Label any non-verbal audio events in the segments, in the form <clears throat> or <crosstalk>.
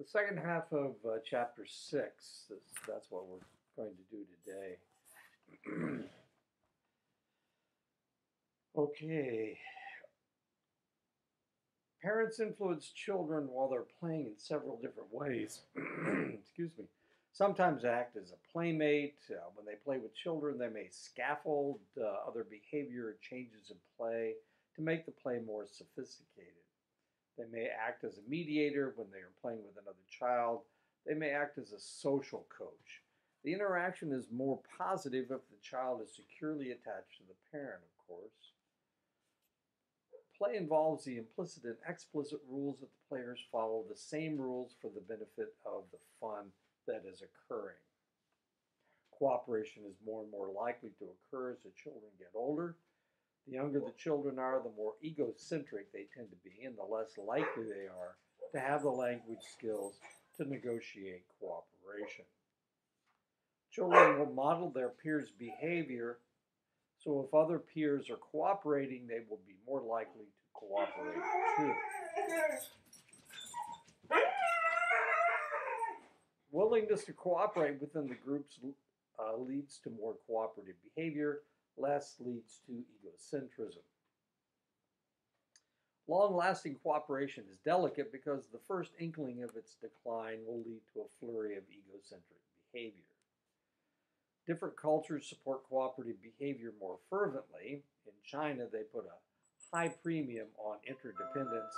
the second half of uh, chapter six. This, that's what we're going to do today. <clears throat> okay. Parents influence children while they're playing in several different ways. <clears throat> Excuse me. Sometimes act as a playmate. Uh, when they play with children, they may scaffold uh, other behavior changes in play to make the play more sophisticated. They may act as a mediator when they are playing with another child. They may act as a social coach. The interaction is more positive if the child is securely attached to the parent, of course. Play involves the implicit and explicit rules that the players follow the same rules for the benefit of the fun that is occurring. Cooperation is more and more likely to occur as the children get older. The younger the children are, the more egocentric they tend to be, and the less likely they are to have the language skills to negotiate cooperation. Children will model their peers' behavior, so if other peers are cooperating, they will be more likely to cooperate too. Willingness to cooperate within the groups uh, leads to more cooperative behavior, less leads to egocentrism. Long lasting cooperation is delicate because the first inkling of its decline will lead to a flurry of egocentric behavior. Different cultures support cooperative behavior more fervently. In China, they put a high premium on interdependence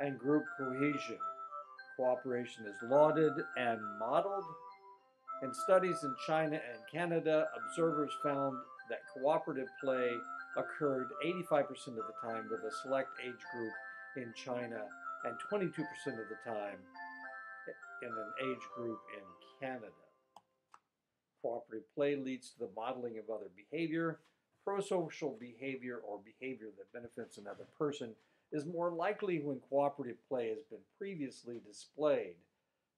and group cohesion. Cooperation is lauded and modeled. In studies in China and Canada, observers found that cooperative play occurred 85% of the time with a select age group in China and 22% of the time in an age group in Canada. Cooperative play leads to the modeling of other behavior. Prosocial behavior or behavior that benefits another person is more likely when cooperative play has been previously displayed.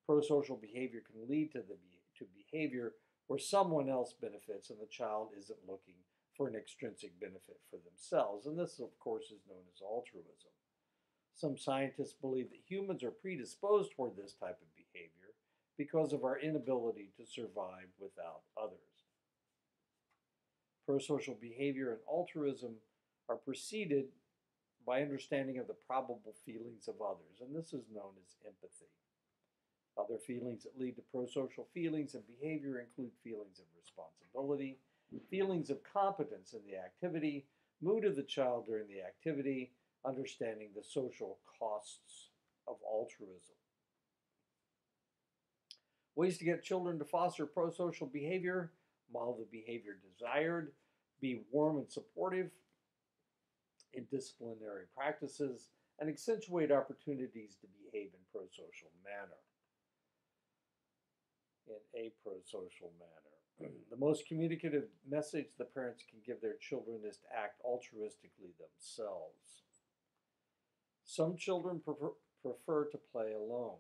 Prosocial behavior can lead to, the, to behavior where someone else benefits and the child isn't looking for an extrinsic benefit for themselves. And this, of course, is known as altruism. Some scientists believe that humans are predisposed toward this type of behavior because of our inability to survive without others. Prosocial behavior and altruism are preceded by understanding of the probable feelings of others, and this is known as empathy. Other feelings that lead to prosocial feelings and behavior include feelings of responsibility, feelings of competence in the activity, mood of the child during the activity, understanding the social costs of altruism. Ways to get children to foster prosocial behavior model the behavior desired, be warm and supportive in disciplinary practices, and accentuate opportunities to behave in prosocial manner. In a prosocial manner. <clears throat> the most communicative message the parents can give their children is to act altruistically themselves. Some children prefer, prefer to play alone.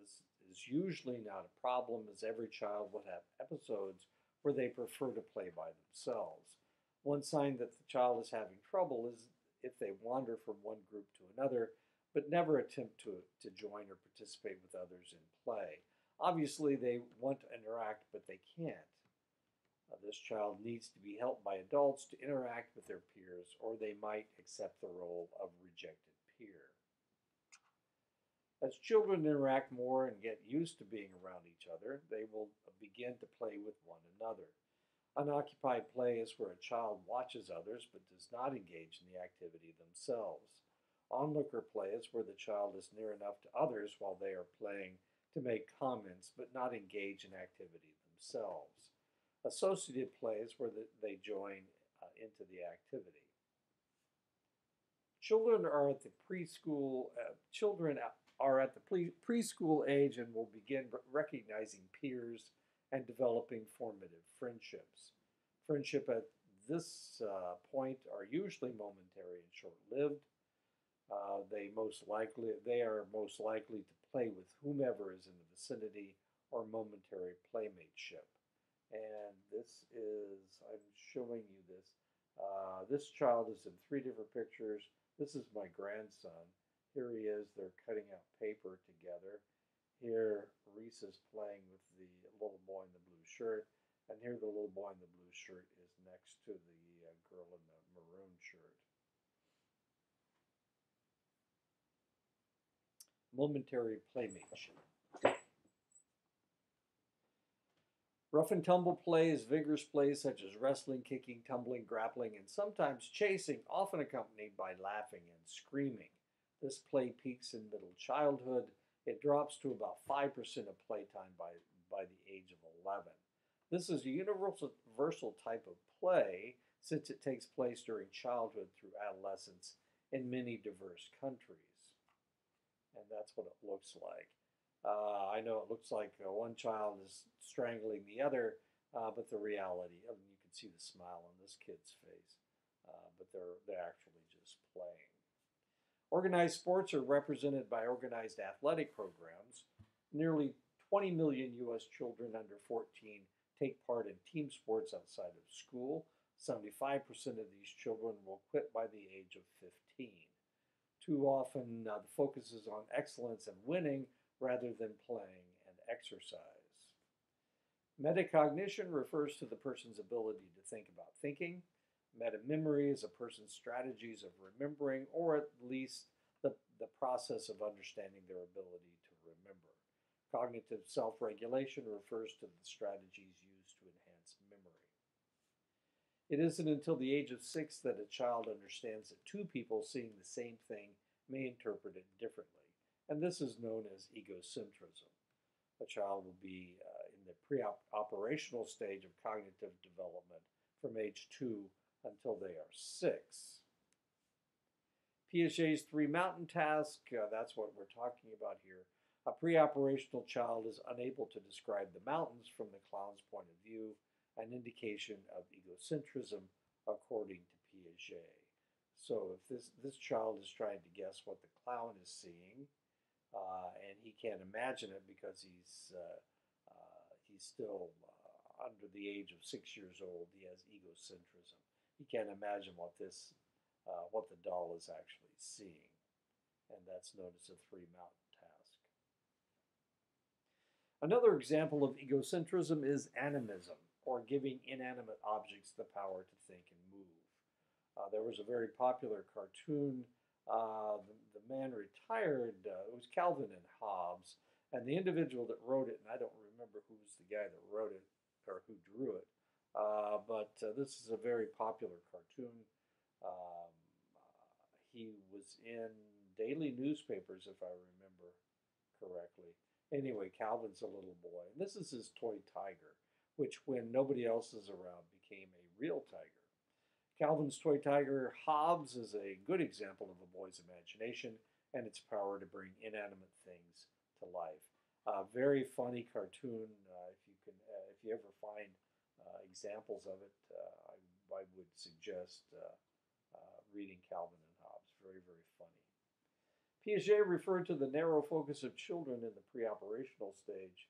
This is usually not a problem, as every child will have episodes where they prefer to play by themselves. One sign that the child is having trouble is if they wander from one group to another, but never attempt to, to join or participate with others in play. Obviously, they want to interact, but they can't. Uh, this child needs to be helped by adults to interact with their peers, or they might accept the role of rejected peer. As children interact more and get used to being around each other, they will begin to play with one another. Unoccupied play is where a child watches others but does not engage in the activity themselves. Onlooker play is where the child is near enough to others while they are playing to make comments but not engage in activity themselves. Associative play is where the, they join uh, into the activity. Children are at the preschool. Uh, children are at the pre- preschool age and will begin recognizing peers and developing formative friendships. Friendship at this uh, point are usually momentary and short-lived. Uh, they most likely they are most likely to play with whomever is in the vicinity or momentary playmateship. And this is I'm showing you this. Uh, this child is in three different pictures. This is my grandson. Here he is. They're cutting out paper together. Here, Reese is playing with the little boy in the blue shirt, and here the little boy in the blue shirt is next to the uh, girl in the maroon shirt. Momentary playmateship. Rough and tumble play is vigorous play such as wrestling, kicking, tumbling, grappling, and sometimes chasing, often accompanied by laughing and screaming. This play peaks in middle childhood. It drops to about 5% of playtime by, by the age of 11. This is a universal type of play since it takes place during childhood through adolescence in many diverse countries. And that's what it looks like. Uh, I know it looks like uh, one child is strangling the other, uh, but the reality, I mean, you can see the smile on this kid's face, uh, but they're, they're actually just playing. Organized sports are represented by organized athletic programs. Nearly 20 million U.S. children under 14 take part in team sports outside of school. 75% of these children will quit by the age of 15. Too often, uh, the focus is on excellence and winning rather than playing and exercise. Metacognition refers to the person's ability to think about thinking. Metamemory is a person's strategies of remembering, or at least the, the process of understanding their ability to remember. Cognitive self regulation refers to the strategies used to enhance memory. It isn't until the age of six that a child understands that two people seeing the same thing may interpret it differently and this is known as egocentrism. A child will be uh, in the pre-operational stage of cognitive development from age two until they are six. Piaget's three mountain task, uh, that's what we're talking about here. A pre-operational child is unable to describe the mountains from the clown's point of view, an indication of egocentrism according to Piaget. So if this, this child is trying to guess what the clown is seeing, uh, and he can't imagine it because he's uh, uh, he's still uh, under the age of six years old. He has egocentrism. He can't imagine what this uh, what the doll is actually seeing, and that's known as a three mountain task. Another example of egocentrism is animism, or giving inanimate objects the power to think and move. Uh, there was a very popular cartoon uh, the, the, man retired. Uh, it was Calvin and Hobbes, and the individual that wrote it, and I don't remember who was the guy that wrote it or who drew it, uh, but uh, this is a very popular cartoon. Um, he was in daily newspapers, if I remember correctly. Anyway, Calvin's a little boy, and this is his toy tiger, which, when nobody else is around, became a real tiger. Calvin's toy tiger Hobbes is a good example of a boy's imagination and its power to bring inanimate things to life. A very funny cartoon. Uh, if you can, uh, if you ever find uh, examples of it, uh, I, I, would suggest uh, reading Calvin and Hobbes. Very, very funny. Piaget referred to the narrow focus of children in the pre-operational stage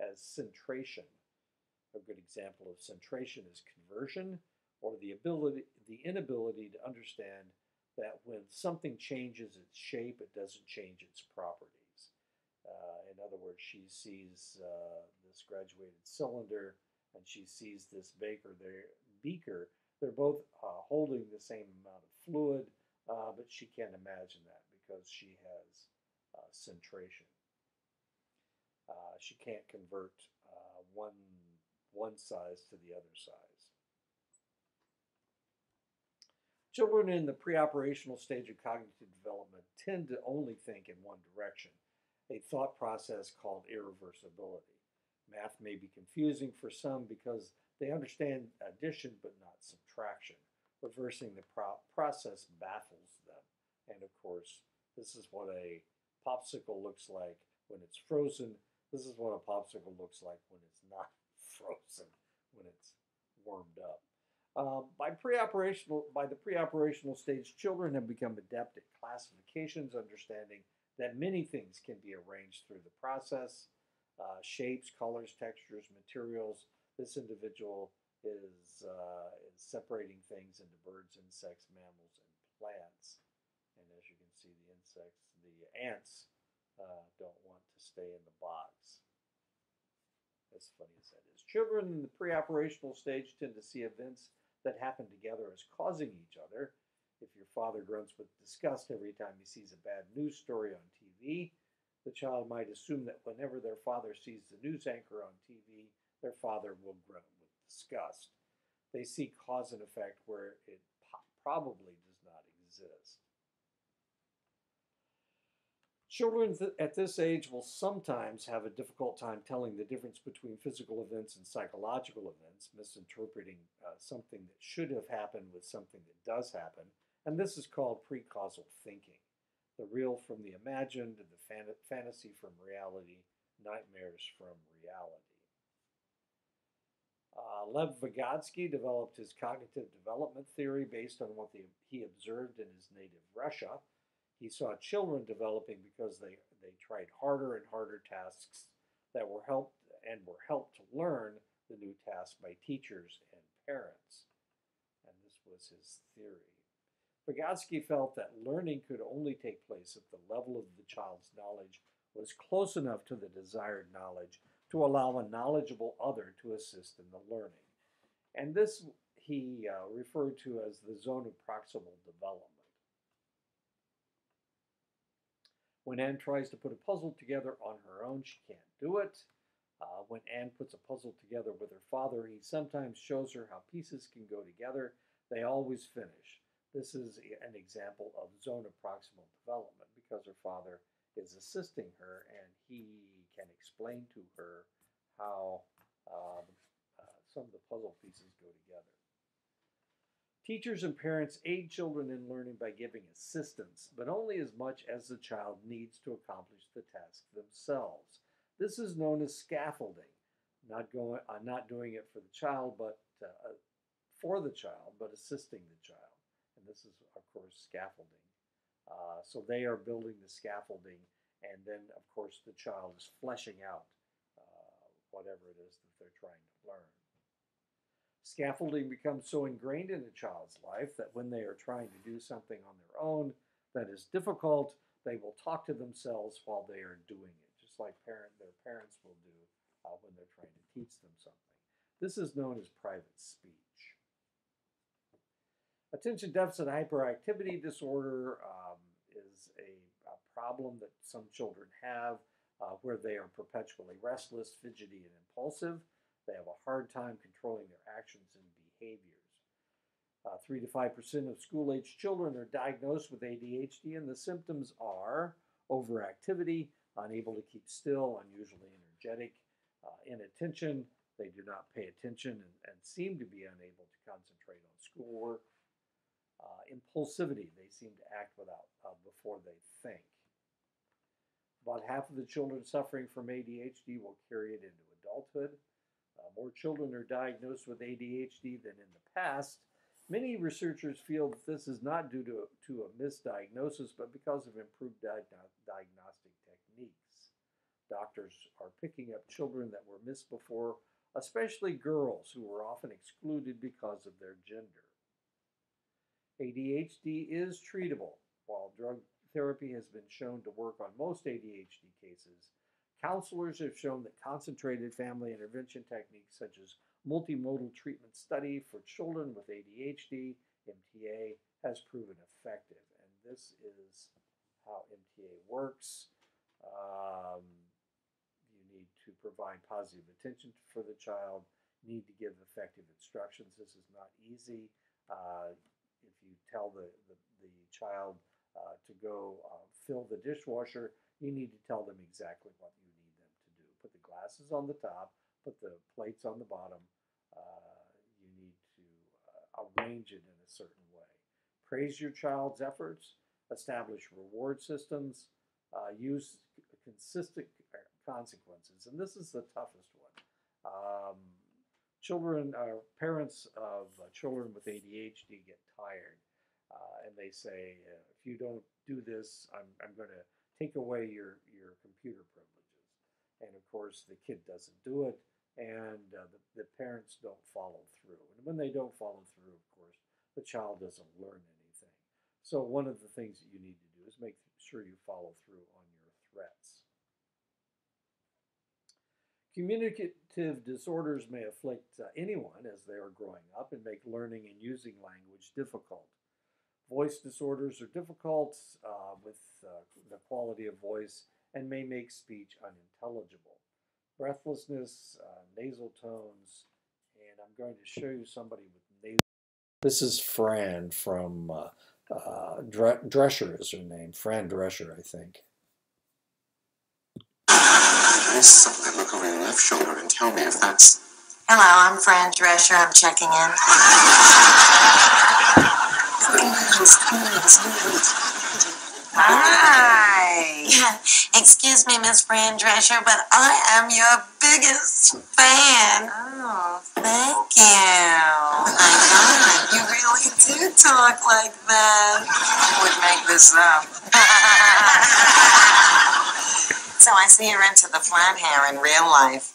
as centration. A good example of centration is conversion or the ability, the inability to understand that when something changes its shape, it doesn't change its properties. Uh, in other words, she sees uh, this graduated cylinder and she sees this baker there, beaker. They're both uh, holding the same amount of fluid, uh, but she can't imagine that because she has uh, centration. Uh, she can't convert one one size to the other size. Children in the pre-operational stage of cognitive development tend to only think in one direction, a thought process called irreversibility. Math may be confusing for some because they understand addition but not subtraction. Reversing the pro process baffles them. And of course, this is what a popsicle looks like when it's frozen. This is what a popsicle looks like when it's not frozen, when it's warmed up. Uh, by pre-operational, by the pre-operational stage, children have become adept at classifications, understanding that many things can be arranged through the process, uh, shapes, colors, textures, materials. This individual is, uh, is separating things into birds, insects, mammals, and plants. And as you can see, the insects, the ants uh, don't want to stay in the box. As funny as that is. Children in the pre-operational stage tend to see events that happen together as causing each other. If your father grunts with disgust every time he sees a bad news story on TV, the child might assume that whenever their father sees the news anchor on TV, their father will grunt with disgust. They see cause and effect where it probably does not exist. Children th- at this age will sometimes have a difficult time telling the difference between physical events and psychological events, misinterpreting uh, something that should have happened with something that does happen, and this is called precausal thinking. The real from the imagined, the fan- fantasy from reality, nightmares from reality. Uh, Lev Vygotsky developed his cognitive development theory based on what the, he observed in his native Russia. He saw children developing because they, they tried harder and harder tasks that were helped and were helped to learn the new tasks by teachers and parents. And this was his theory. Vygotsky felt that learning could only take place if the level of the child's knowledge was close enough to the desired knowledge to allow a knowledgeable other to assist in the learning. And this he uh, referred to as the zone of proximal development. When Anne tries to put a puzzle together on her own, she can't do it. Uh, when Anne puts a puzzle together with her father, he sometimes shows her how pieces can go together. They always finish. This is an example of zone of proximal development because her father is assisting her and he can explain to her how um, uh, some of the puzzle pieces go together. Teachers and parents aid children in learning by giving assistance, but only as much as the child needs to accomplish the task themselves. This is known as scaffolding. Not going, uh, not doing it for the child, but uh, for the child, but assisting the child. And this is, of course, scaffolding. Uh, so they are building the scaffolding, and then, of course, the child is fleshing out uh, whatever it is that they're trying to learn. Scaffolding becomes so ingrained in a child's life that when they are trying to do something on their own that is difficult, they will talk to themselves while they are doing it, just like parent, their parents will do uh, when they're trying to teach them something. This is known as private speech. Attention deficit hyperactivity disorder um, is a, a, problem that some children have uh, where they are perpetually restless, fidgety, and impulsive. They have a hard time controlling their actions and behaviors. Uh, 3 to 5% of school age children are diagnosed with ADHD, and the symptoms are overactivity, unable to keep still, unusually energetic, uh, inattention. They do not pay attention and, and, seem to be unable to concentrate on schoolwork. Uh, impulsivity, they seem to act without uh, before they think. About half of the children suffering from ADHD will carry it into adulthood. Uh, more children are diagnosed with ADHD than in the past. Many researchers feel that this is not due to, to a misdiagnosis, but because of improved diagno- diagnostic techniques. Doctors are picking up children that were missed before, especially girls who were often excluded because of their gender. ADHD is treatable. While drug therapy has been shown to work on most ADHD cases, Counselors have shown that concentrated family intervention techniques such as multimodal treatment study for children with ADHD, MTA, has proven effective. And this is how MTA works. Um, you need to provide positive attention for the child, need to give effective instructions. This is not easy. Uh, if you tell the, the, the child uh, to go uh, fill the dishwasher, you need to tell them exactly what you need them to do. Put the glasses on the top, put the plates on the bottom. Uh, you need to uh, arrange it in a certain way. Praise your child's efforts, establish reward systems, uh, use consistent consequences. And this is the toughest one. Um, children, uh, parents of uh, children with ADHD get tired. Uh, and they say, if you don't do this, I'm, I'm going to take away your, your computer privileges. And of course, the kid doesn't do it, and uh, the, the parents don't follow through. And when they don't follow through, of course, the child doesn't learn anything. So, one of the things that you need to do is make sure you follow through on your threats. Communicative disorders may afflict uh, anyone as they are growing up and make learning and using language difficult. Voice disorders are difficult uh, with uh, the quality of voice and may make speech unintelligible. Breathlessness, uh, nasal tones, and I'm going to show you somebody with nasal. This is Fran from uh, uh, Drescher is her name. Fran Drescher, I think. I something look over your left shoulder and tell me if that's. Hello, I'm Fran Drescher. I'm checking in. <laughs> Hi. <laughs> Excuse me, Miss Fran Drescher, but I am your biggest fan. Oh, thank you. My God, you really do talk like that. I would make this up. <laughs> so I see you're into the flat hair in real life.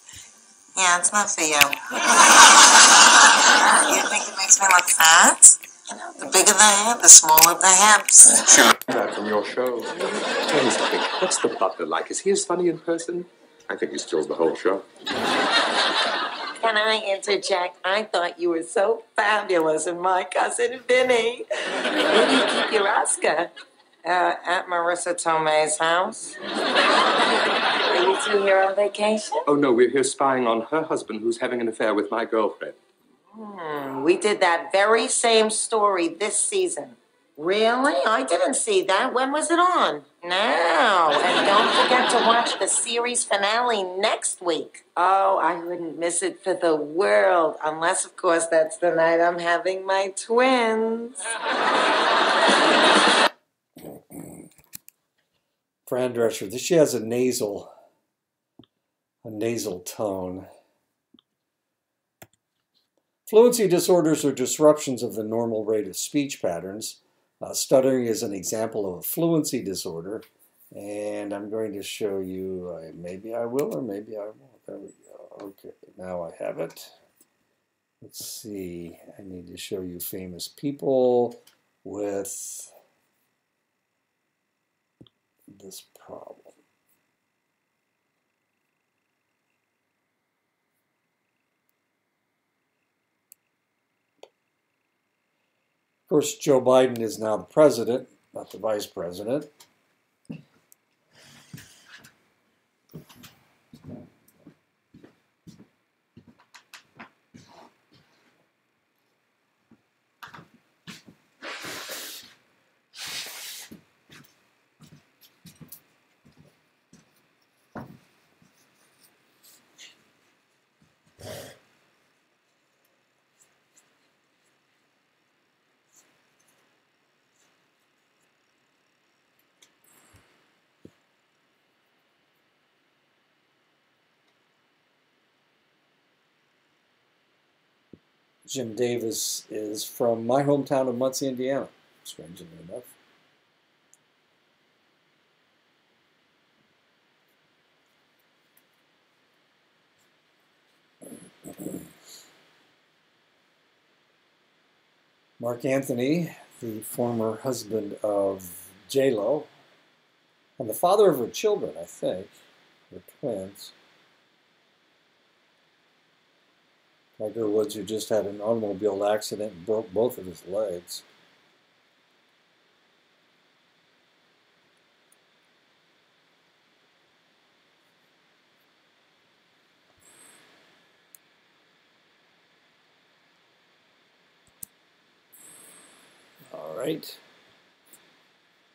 Yeah, it's not for you. <laughs> you think it makes me look fat? You know, the bigger the head, the smaller the hips. That from your show. Tell me something. What's the butler like? Is he as funny in person? I think he steals the whole show. Can I interject? I thought you were so fabulous and my cousin Vinny. Where do you keep your Oscar? Uh, at Marisa Tomei's house. Are you two here on vacation? Oh, no, we're here spying on her husband who's having an affair with my girlfriend. Hmm, we did that very same story this season. Really? I didn't see that. When was it on? Now. And don't forget to watch the series finale next week. Oh, I wouldn't miss it for the world. Unless, of course, that's the night I'm having my twins. Fran Drescher. She has a nasal, a nasal tone. Fluency disorders are disruptions of the normal rate of speech patterns. Uh, stuttering is an example of a fluency disorder. And I'm going to show you, uh, maybe I will or maybe I won't. There we go. Okay, now I have it. Let's see. I need to show you famous people with this problem. Of course, Joe Biden is now the president, not the vice president. Jim Davis is from my hometown of Muncie, Indiana, strangely enough. Marc Anthony, the former husband of J-Lo, and the father of her children, I think, her twins. Tiger Woods, who just had an automobile accident and broke both of his legs. All right.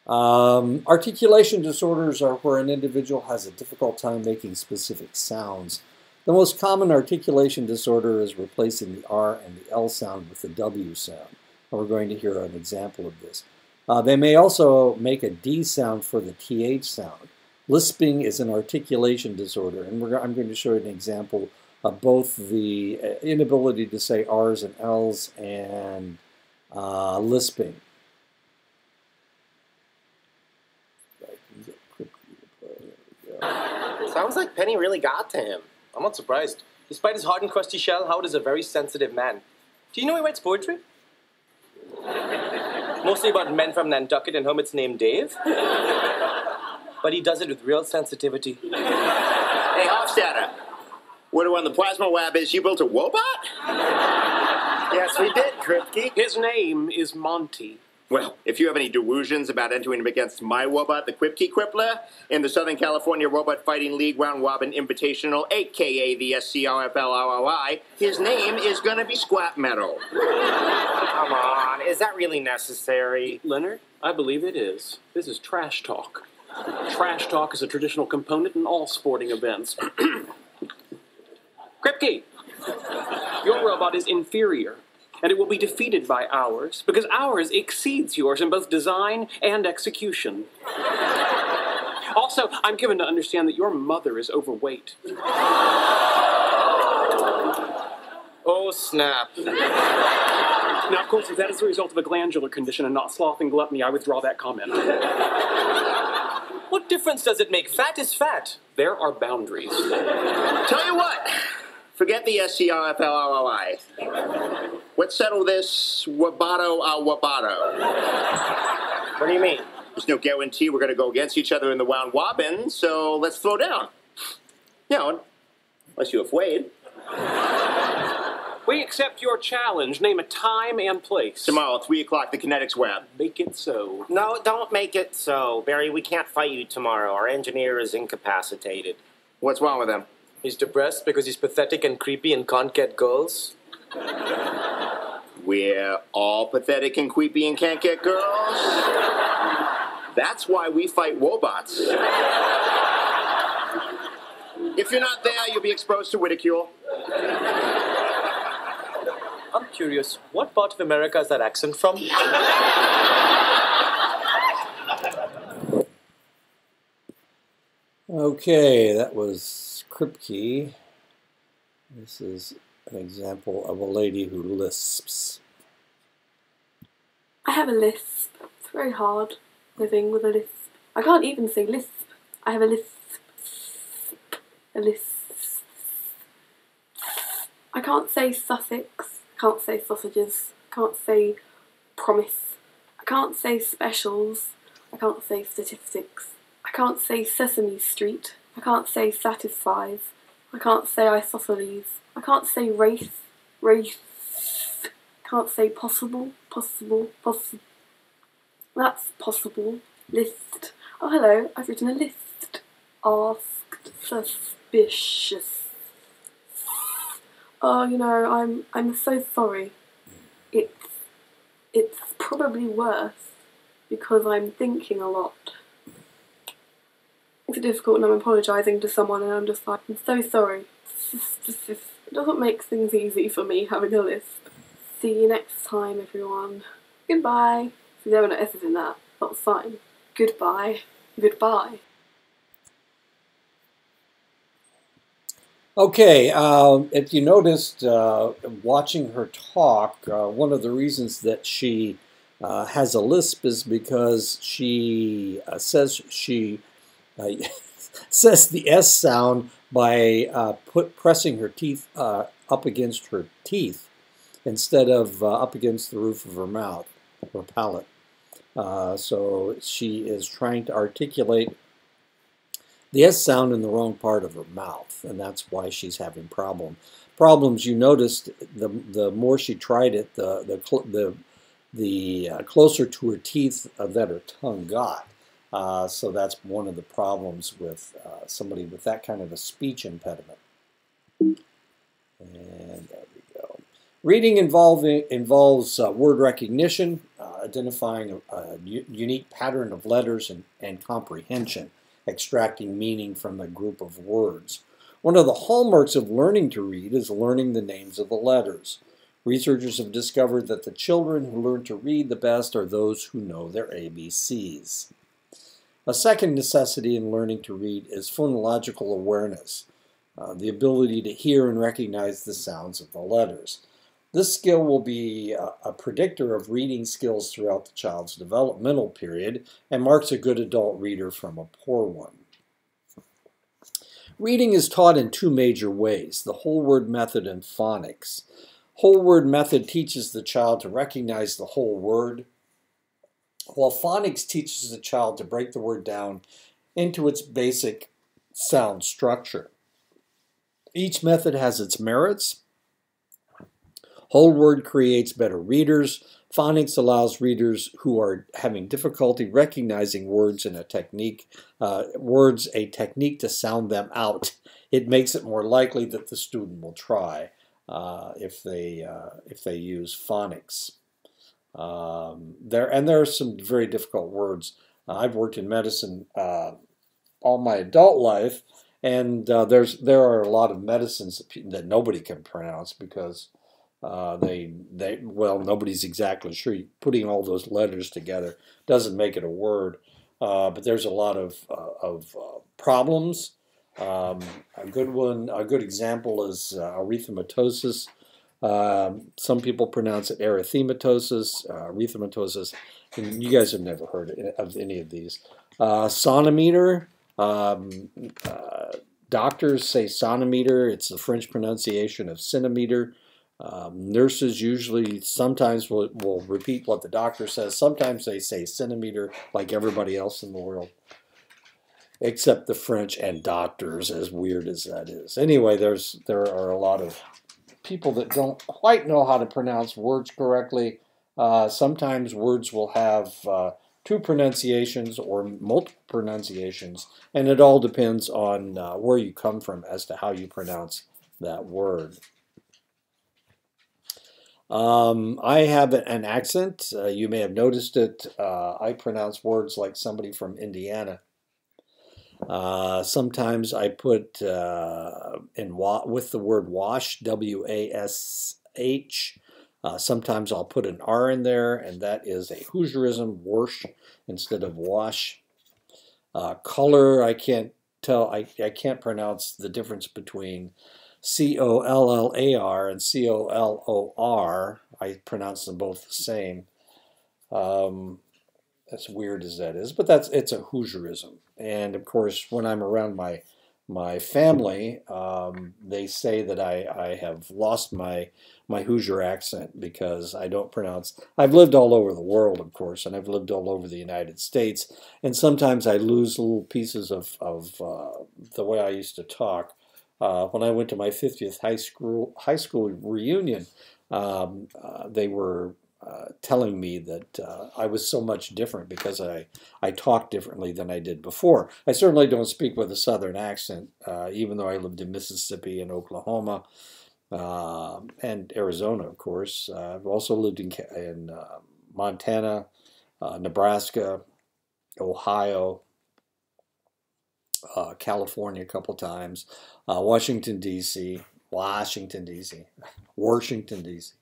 Um, articulation disorders are where an individual has a difficult time making specific sounds. The most common articulation disorder is replacing the R and the L sound with the W sound. And we're going to hear an example of this. Uh, they may also make a D sound for the TH sound. Lisping is an articulation disorder, and I'm going to show you an example of both the uh, inability to say R's and L's and uh, lisping. Sounds like Penny really got to him. I'm not surprised. Despite his hard and crusty shell, Howard is a very sensitive man. Do you know he writes poetry? <laughs> Mostly about men from Nantucket and whom it's named Dave. but he does it with real sensitivity. Hey, Hofstadter, What on the plasma lab is you built a robot? <laughs> Yes, we did, Kripke. His name is Monty. Well, if you have any delusions about entering against my robot, the Quipkey Crippler, in the Southern California Robot Fighting League Round Robin Invitational, aka the SCRFLRRI, his name is gonna be Squat Metal. Come on, is that really necessary? Leonard, I believe it is. This is trash talk. Trash talk is a traditional component in all sporting events. <clears throat> Kripke, your robot is inferior, and it will be defeated by ours because ours exceeds yours in both design and execution. Also, I'm given to understand that your mother is overweight. Oh, snap. Now, of course, if that is the result of a glandular condition and not sloth and gluttony, I withdraw that comment. What difference does it make? Fat is fat. There are boundaries. Tell you what, forget the SCRFLRRI. Let's settle this wabato a wabato. What do you mean? There's no guarantee we're gonna go against each other in the round robin, so let's throw down. You know, unless you're afraid. We accept your challenge. Name a time and place. Tomorrow, 3 o'clock, the Kinetics Web. Make it so. No, don't make it so. Barry, we can't fight you tomorrow. Our engineer is incapacitated. What's wrong with them? He's depressed because he's pathetic and creepy and can't get girls. We're all pathetic and creepy and can't get girls. That's why we fight robots. If you're not there, you'll be exposed to ridicule. I'm curious, what part of America is that accent from? Okay, that was Kripke. This is an example of a lady who lisps. I have a lisp. It's very hard living with a lisp. I can't even say lisp. I have a lisp. A lisp. I can't say Sussex. Can't say sausages. Can't say promise. I can't say specials. I can't say statistics. I can't say Sesame Street. I can't say satisfies. I can't say isosceles. I can't say race. Race. Can't say possible. Possible. Possible. That's possible. List. Oh, hello. I've written a list. Asked. Suspicious. Oh, you know, I'm I'm so sorry. It's it's probably worse because I'm thinking a lot. It's difficult and I'm apologising to someone and I'm just like, I'm so sorry. It doesn't make things easy for me having a lisp. See you next time, everyone. Goodbye. See, there were no S's in that. That's fine. Goodbye. Goodbye. Okay, um, if you noticed uh, watching her talk, uh, one of the reasons that she uh, has a lisp is because she uh, says she uh, <laughs> says the S sound by uh, put pressing her teeth uh, up against her teeth instead of uh, up against the roof of her mouth or palate. Uh, so she is trying to articulate the S sound in the wrong part of her mouth, and that's why she's having problem problems. You noticed the the more she tried it, the the the the uh, closer to her teeth uh, that her tongue got. Uh, so that's one of the problems with uh, somebody with that kind of a speech impediment. And there we go. Reading involving involves uh, word recognition, uh, identifying a unique pattern of letters, and, and comprehension extracting meaning from a group of words. One of the hallmarks of learning to read is learning the names of the letters. Researchers have discovered that the children who learn to read the best are those who know their ABCs. A second necessity in learning to read is phonological awareness, uh, the ability to hear and recognize the sounds of the letters. This skill will be a, a predictor of reading skills throughout the child's developmental period and marks a good adult reader from a poor one. Reading is taught in two major ways the whole word method and phonics. Whole word method teaches the child to recognize the whole word, while phonics teaches the child to break the word down into its basic sound structure. Each method has its merits. Whole word creates better readers. Phonics allows readers who are having difficulty recognizing words in a technique, uh, words a technique to sound them out. It makes it more likely that the student will try uh, if they uh, if they use phonics. Um, there and there are some very difficult words. I've worked in medicine uh, all my adult life, and uh, there's there are a lot of medicines that, that nobody can pronounce because uh, they they well nobody's exactly sure. Putting all those letters together doesn't make it a word, uh, but there's a lot of uh, of uh, problems. Um, a good one, a good example is uh, erythematosis. Um, some people pronounce it erythematosis, erythematosis. And you guys have never heard of any of these. sonometer. Um, doctors say sonometer. It's the French pronunciation of centimeter. Um, nurses usually sometimes will, will repeat what the doctor says. Sometimes they say centimeter like everybody else in the world, except the French and doctors, as weird as that is. Anyway, there's there are a lot of people that don't quite know how to pronounce words correctly. Uh, sometimes words will have uh, two pronunciations or multiple pronunciations, and it all depends on uh, where you come from as to how you pronounce that word. Um, I have an accent. Uh, you may have noticed it. Uh, I pronounce words like somebody from Indiana. Uh, sometimes I put uh, in wa- with the word wash, W A S H. Uh, sometimes I'll put an R in there, and that is a Hoosierism, wash instead of wash. Uh, color, I can't tell. I, I can't pronounce the difference between C O L L A R and C O L O R. I pronounce them both the same. Um, as weird as that is, but that's it's a Hoosierism. And of course, when I'm around my my family, um, they say that I, I have lost my my Hoosier accent because I don't pronounce. I've lived all over the world, of course, and I've lived all over the United States, and sometimes I lose little pieces of of uh, the way I used to talk. Uh, when I went to my 50th high school high school reunion, um, uh, they were uh, telling me that uh, I was so much different because I I talk differently than I did before. I certainly don't speak with a Southern accent, uh, even though I lived in Mississippi and Oklahoma um, and Arizona, of course. Uh, I've also lived in in Montana, Nebraska, Ohio, uh, California a couple times, uh, Washington, D.C., Washington, D.C., <laughs> Washington, D.C.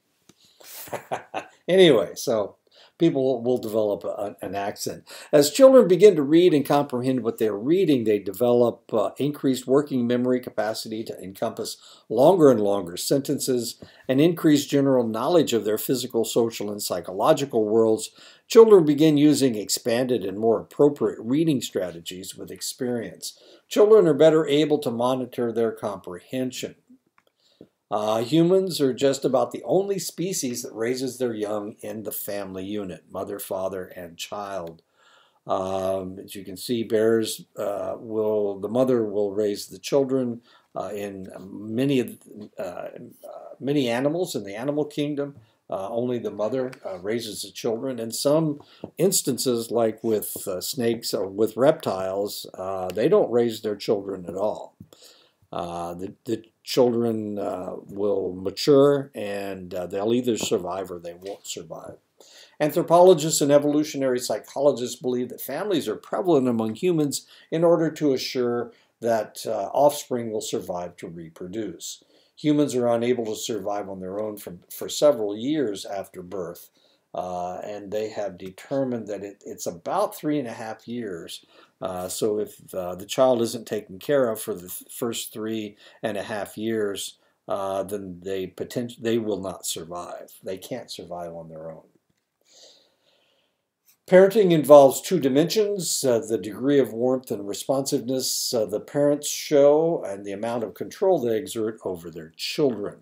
<laughs> anyway, so people will develop a, an accent. As children begin to read and comprehend what they're reading, they develop uh, increased working memory capacity to encompass longer and longer sentences and increased general knowledge of their physical, social, and psychological worlds. Children begin using expanded and more appropriate reading strategies with experience. Children are better able to monitor their comprehension. Uh, humans are just about the only species that raises their young in the family unit, mother, father, and child. Um, as you can see, bears uh, will, the mother will raise the children uh, in many, uh, uh, many animals in the animal kingdom. Uh, only the mother raises the children. In some instances, like with snakes or with reptiles, they don't raise their children at all. the, the children uh, will mature and uh, they'll either survive or they won't survive. Anthropologists and evolutionary psychologists believe that families are prevalent among humans in order to assure that uh, offspring will survive to reproduce. Humans are unable to survive on their own for, for several years after birth, uh, and they have determined that it, it's about three and a half years uh, so if uh, the child isn't taken care of for the first three and a half years, uh, then they potentially they will not survive. They can't survive on their own. Parenting involves two dimensions uh, the degree of warmth and responsiveness uh, the parents show and the amount of control they exert over their children.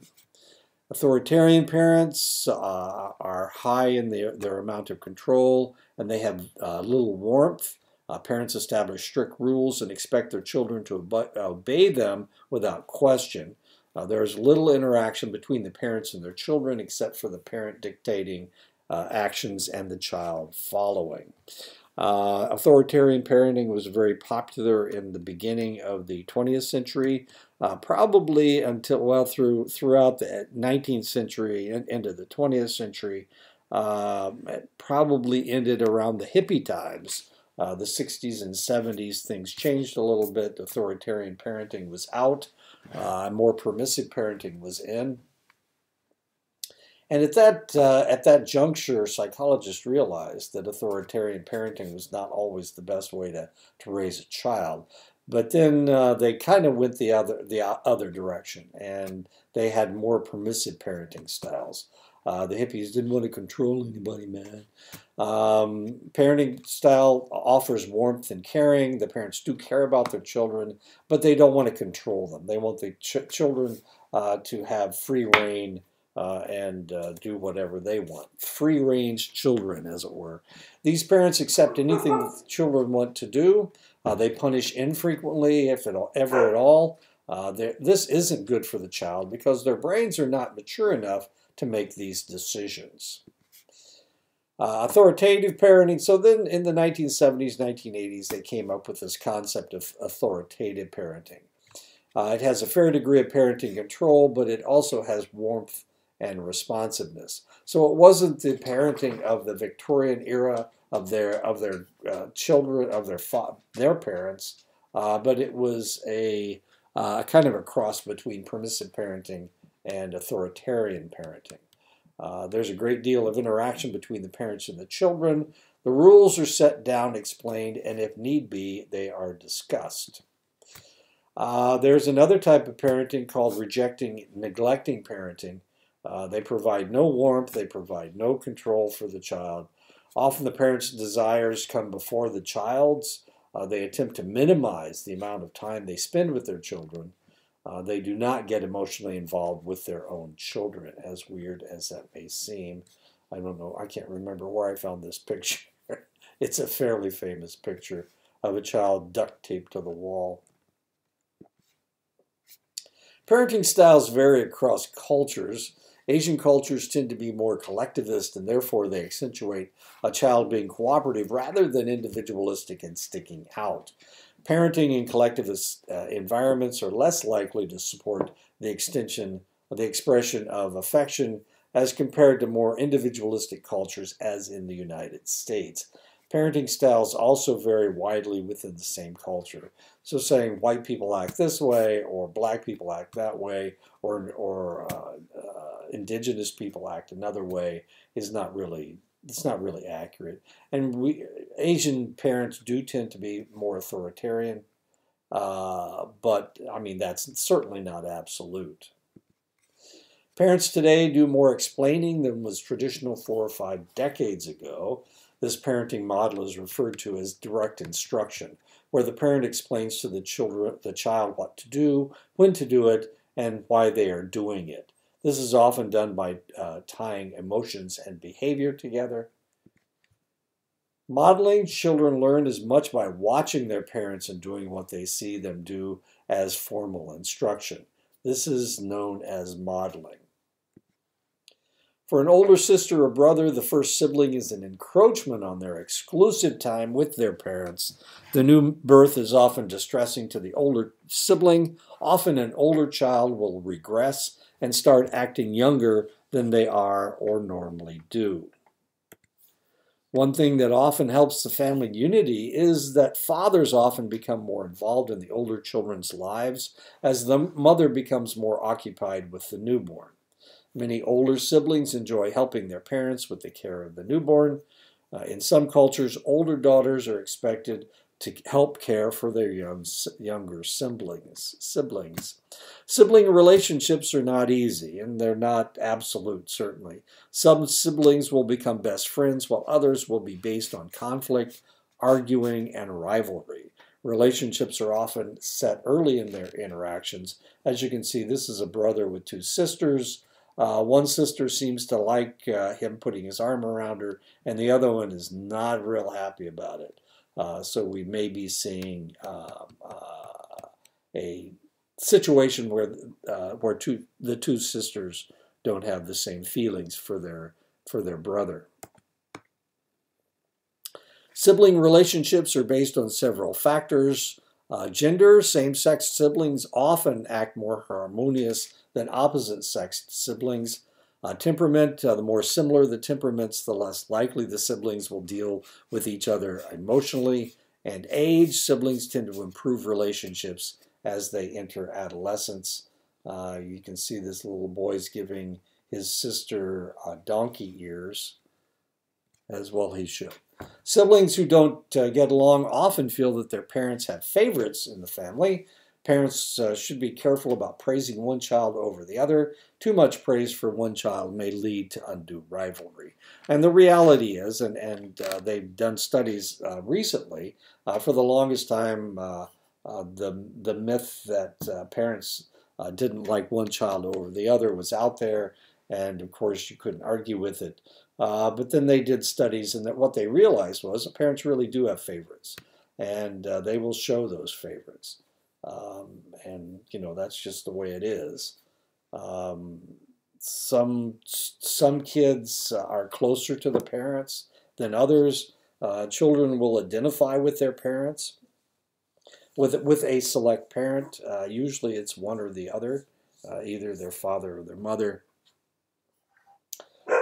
Authoritarian parents uh, are high in their, their amount of control and they have little warmth Uh, parents establish strict rules and expect their children to obe- obey them without question. Uh, there is little interaction between the parents and their children except for the parent dictating uh, actions and the child following. Uh, authoritarian parenting was very popular in the beginning of the 20th century, uh, probably until well through throughout the 19th century and into the 20th century. Um, it probably ended around the hippie times. Uh, the 60s and 70s, things changed a little bit. Authoritarian parenting was out, uh, more permissive parenting was in. And at that uh, at that juncture, psychologists realized that authoritarian parenting was not always the best way to, to raise a child. But then uh, they kind of went the other the other direction, and they had more permissive parenting styles. Uh, the hippies didn't want to control anybody, man. Um, parenting style offers warmth and caring. The parents do care about their children, but they don't want to control them. They want the ch- children uh, to have free rein uh, and uh, do whatever they want. Free range children, as it were. These parents accept anything the children want to do. Uh, they punish infrequently, if at all, ever at all. Uh, this isn't good for the child because their brains are not mature enough to make these decisions. Uh, authoritative parenting. So then in the 1970s, 1980s, they came up with this concept of authoritative parenting. Uh, it has a fair degree of parenting control, but it also has warmth and responsiveness. So it wasn't the parenting of the Victorian era of their of their uh, children of their their parents, uh, but it was a uh, kind of a cross between permissive parenting and authoritarian parenting. Uh, there's a great deal of interaction between the parents and the children. The rules are set down, explained, and if need be, they are discussed. Uh, there's another type of parenting called rejecting, neglecting parenting, uh, they provide no warmth, they provide no control for the child. Often the parents' desires come before the child's. Uh, they attempt to minimize the amount of time they spend with their children. Uh, they do not get emotionally involved with their own children, as weird as that may seem. I don't know, I can't remember where I found this <laughs> picture. it's a fairly famous picture of a child duct taped to the wall. Parenting styles vary across cultures. Asian cultures tend to be more collectivist and therefore they accentuate a child being cooperative rather than individualistic and sticking out. Parenting in collectivist uh, environments are less likely to support the extension, the expression of affection as compared to more individualistic cultures as in the United States. Parenting styles also vary widely within the same culture. So saying white people act this way or black people act that way or, or uh, uh, indigenous people act another way is not really it's not really accurate. And we Asian parents do tend to be more authoritarian, uh, but I mean that's certainly not absolute. Parents today do more explaining than was traditional four or five decades ago. This parenting model is referred to as direct instruction, where the parent explains to the children the child what to do, when to do it, and why they are doing it. This is often done by uh, tying emotions and behavior together. Modeling children learn as much by watching their parents and doing what they see them do as formal instruction. This is known as modeling. For an older sister or brother, the first sibling is an encroachment on their exclusive time with their parents. The new birth is often distressing to the older sibling. Often, an older child will regress and start acting younger than they are or normally do. One thing that often helps the family unity is that fathers often become more involved in the older children's lives as the mother becomes more occupied with the newborn. Many older siblings enjoy helping their parents with the care of the newborn. Uh, in some cultures, older daughters are expected to help care for their young, younger siblings. Siblings. Sibling relationships are not easy, and they're not absolute, certainly. Some siblings will become best friends, while others will be based on conflict, arguing, and rivalry. Relationships are often set early in their interactions. As you can see, this is a brother with two sisters. Uh, one sister seems to like uh, him putting his arm around her, and the other one is not real happy about it. Uh, so we may be seeing uh, uh, a situation where uh, where two the two sisters don't have the same feelings for their for their brother. Sibling relationships are based on several factors. Uh, gender, same-sex siblings often act more harmonious than opposite-sex siblings. Uh, temperament, uh, the more similar the temperaments, the less likely the siblings will deal with each other emotionally. And age, siblings tend to improve relationships as they enter adolescence. Uh, you can see this little boy's giving his sister uh, donkey ears, as well he should. Siblings who don't uh, get along often feel that their parents have favorites in the family. Parents uh, should be careful about praising one child over the other. Too much praise for one child may lead to undue rivalry. And the reality is, and, and uh, they've done studies uh, recently, uh, for the longest time, uh, uh, the, the myth that parents didn't like one child over the other was out there. And of course, you couldn't argue with it. but then they did studies, and that what they realized was that parents really do have favorites, and they will show those favorites. Um, and you know that's just the way it is. Um, some some kids are closer to the parents than others. Uh, children will identify with their parents. With with a select parent, uh, usually it's one or the other, uh, either their father or their mother.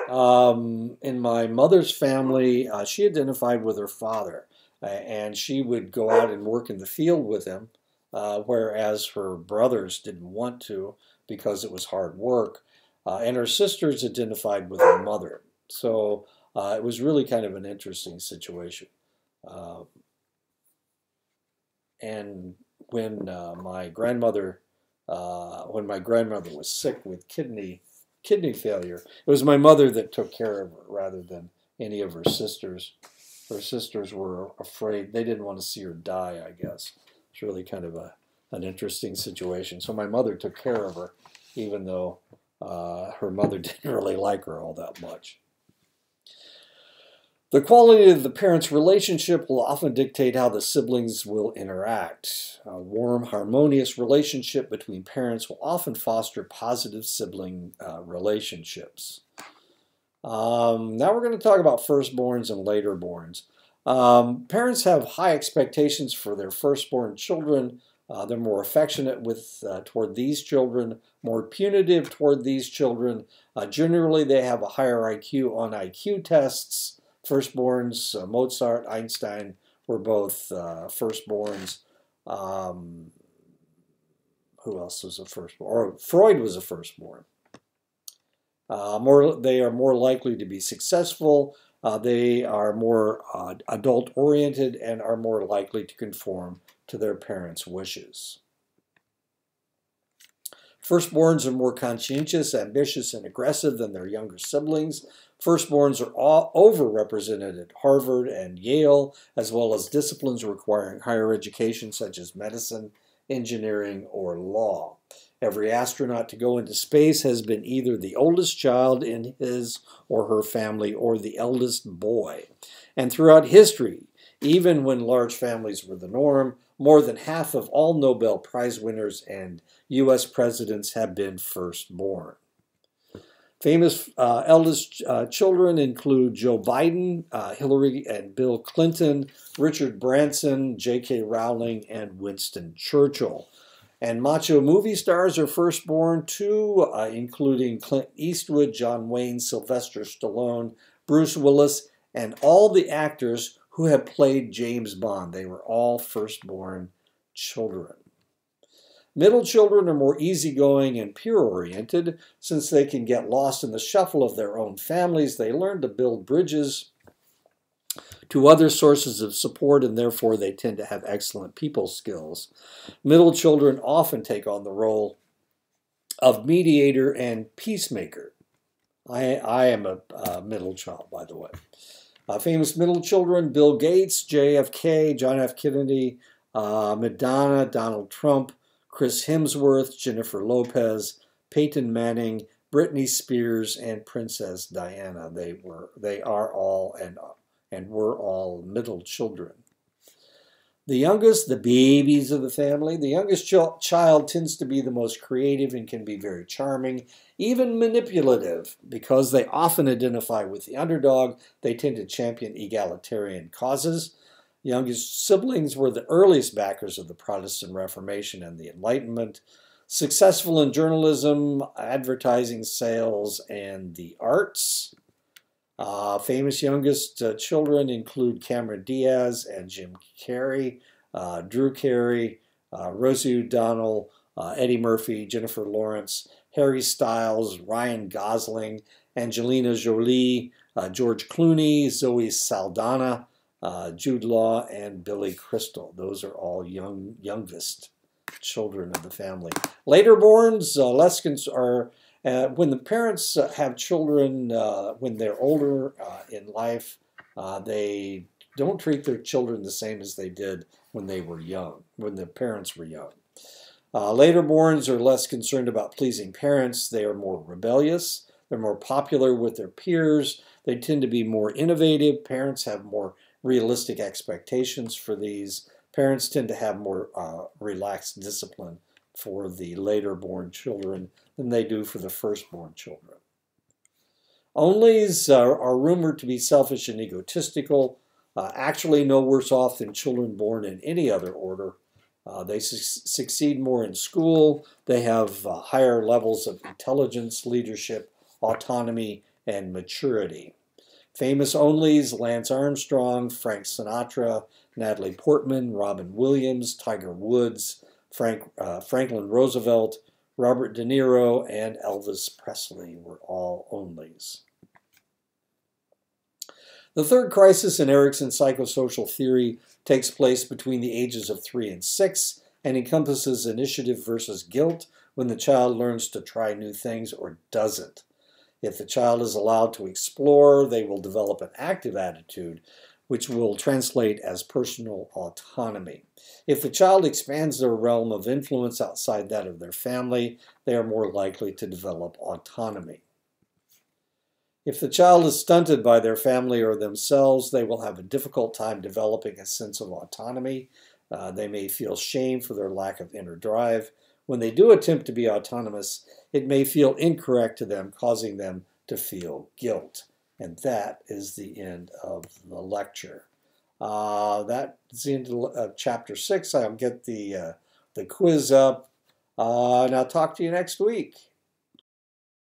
Um, in my mother's family, uh, she identified with her father, and she would go out and work in the field with him uh, whereas her brothers didn't want to because it was hard work. Uh, and her sisters identified with her mother. So uh, it was really kind of an interesting situation. Um, and when uh, my grandmother, uh, when my grandmother was sick with kidney kidney failure, it was my mother that took care of her rather than any of her sisters. Her sisters were afraid; they didn't want to see her die. I guess. It's really kind of a, an interesting situation. So my mother took care of her, even though uh, her mother <laughs> didn't really like her all that much. The quality of the parents' relationship will often dictate how the siblings will interact. A warm, harmonious relationship between parents will often foster positive sibling uh, relationships. Um, now we're going to talk about firstborns and laterborns. Um, parents have high expectations for their firstborn children. Uh, they're more affectionate with uh, toward these children, more punitive toward these children. Uh, generally, they have a higher IQ on IQ tests. Firstborns, uh, Mozart, Einstein were both uh, firstborns. Um, who else was a firstborn? Or Freud was a firstborn. Uh, more, they are more likely to be successful. Uh, they are more uh, adult oriented and are more likely to conform to their parents' wishes. Firstborns are more conscientious, ambitious, and aggressive than their younger siblings. Firstborns are all overrepresented at Harvard and Yale, as well as disciplines requiring higher education such as medicine, engineering, or law. Every astronaut to go into space has been either the oldest child in his or her family or the eldest boy. And throughout history, even when large families were the norm, more than half of all Nobel Prize winners and U.S. presidents have been firstborn. Famous uh, eldest uh, children include Joe Biden, uh, Hillary and Bill Clinton, Richard Branson, J.K. Rowling, and Winston Churchill. And macho movie stars are firstborn too, uh, including Clint Eastwood, John Wayne, Sylvester Stallone, Bruce Willis, and all the actors who have played James Bond. They were all firstborn children. Middle children are more easygoing and peer oriented. Since they can get lost in the shuffle of their own families, they learn to build bridges to other sources of support, and therefore they tend to have excellent people skills. Middle children often take on the role of mediator and peacemaker. I, I am a, a middle child, by the way. Uh, famous middle children Bill Gates, JFK, John F. Kennedy, uh, Madonna, Donald Trump, Chris Hemsworth, Jennifer Lopez, Peyton Manning, Britney Spears, and Princess Diana. They were, they are all and and we're all middle children. The youngest, the babies of the family, the youngest ch- child tends to be the most creative and can be very charming, even manipulative. Because they often identify with the underdog, they tend to champion egalitarian causes. Youngest siblings were the earliest backers of the Protestant Reformation and the Enlightenment, successful in journalism, advertising, sales, and the arts. Uh, famous youngest uh, children include Cameron Diaz and Jim Carrey, uh, Drew Carey, uh, Rosie O'Donnell, uh, Eddie Murphy, Jennifer Lawrence, Harry Styles, Ryan Gosling, Angelina Jolie, uh, George Clooney, Zoe Saldana, Jude Law, and Billy Crystal. Those are all young youngest children of the family. Later borns, less cons- are uh, when the parents uh, have children uh, when they're older uh, in life, uh, they don't treat their children the same as they did when they were young, when the parents were young. later borns are less concerned about pleasing parents. They are more rebellious. They're more popular with their peers. They tend to be more innovative. Parents have more realistic expectations for these. Parents tend to have more relaxed discipline for the later born children than they do for the firstborn children. Onlys are, are rumored to be selfish and egotistical, uh, actually no worse off than children born in any other order. Uh, they su- succeed more in school. They have uh, higher levels of intelligence, leadership, autonomy, and maturity. Famous onlys Lance Armstrong, Frank Sinatra, Natalie Portman, Robin Williams, Tiger Woods, Frank, uh, Franklin Roosevelt, Robert De Niro, and Elvis Presley were all onlys. The third crisis in Erikson's psychosocial theory takes place between the ages of three and six and encompasses initiative versus guilt when the child learns to try new things or doesn't. If the child is allowed to explore, they will develop an active attitude, which will translate as personal autonomy. If the child expands their realm of influence outside that of their family, they are more likely to develop autonomy. If the child is stunted by their family or themselves, they will have a difficult time developing a sense of autonomy. Uh, they may feel shame for their lack of inner drive. When they do attempt to be autonomous, it may feel incorrect to them, causing them to feel guilt. And that is the end of the lecture. Uh, that's the end of chapter six. I'll get the, uh, the quiz up, uh, and I'll talk to you next week.